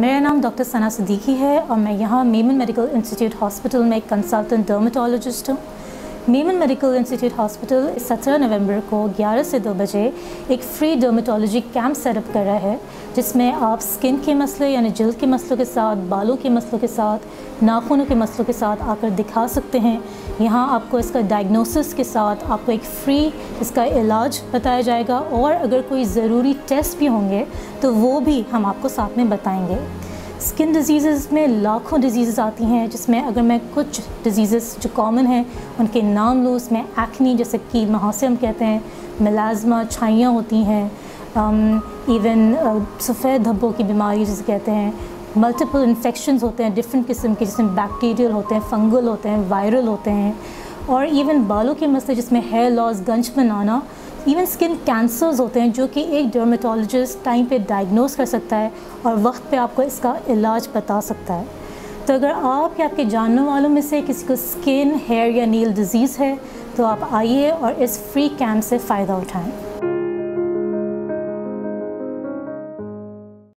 मेरा नाम डॉक्टर सना सदीकी है और मैं यहाँ मेमन मेडिकल इंस्टीट्यूट हॉस्पिटल में एक कंसल्टेंट डर्माटोलॉजिस्ट हूँ। मेमन मेडिकल इंस्टीट्यूट हॉस्पिटल 17 नवंबर को 11 से 2 बजे एक फ्री डर्माटोलॉजी कैंप सेटअप कर रहा है, जिसमें आप स्किन के मसले यानी जल्द के मसलों के साथ, बालों के मसलों के साथ, नाखूनों के मसलों के साथ आकर दिखा सकते हैं। यहाँ आपको इसका डायग्नोसिस के साथ आपको एक फ्री इसका इलाज बताया जाएगा और अगर कोई ज़रूरी टेस्ट भी होंगे तो वो भी हम आपको साथ में बताएँगे। स्किन डिज़ीज़ में लाखों डिज़ीज़ आती हैं जिसमें अगर मैं कुछ डिज़ीज़ जो कॉमन हैं उनके नाम लूँ उसमें एक्नी जैसे कि महासे हम कहते हैं मिलाजमा छाइयाँ होती हैं इवन um, सफ़ेद धब्बों की बीमारी जिसे कहते हैं मल्टीपल इन्फेक्शन होते हैं डिफरेंट किस्म के जिसमें बैक्टीरियल होते हैं फंगल होते हैं वायरल होते हैं और इवन बालों के मसले जिसमें हेयर लॉस गंज बनाना इवन स्किन कैंसर्स होते हैं जो कि एक डर्मेटोलॉजिस्ट टाइम पे डायग्नोस कर सकता है और वक्त पे आपको इसका इलाज बता सकता है। तो अगर आप या आपके जानने वालों में से किसी को स्किन हेयर या नील डिज़ीज़ है तो आप आइए और इस फ्री कैंप से फ़ायदा उठाएँ।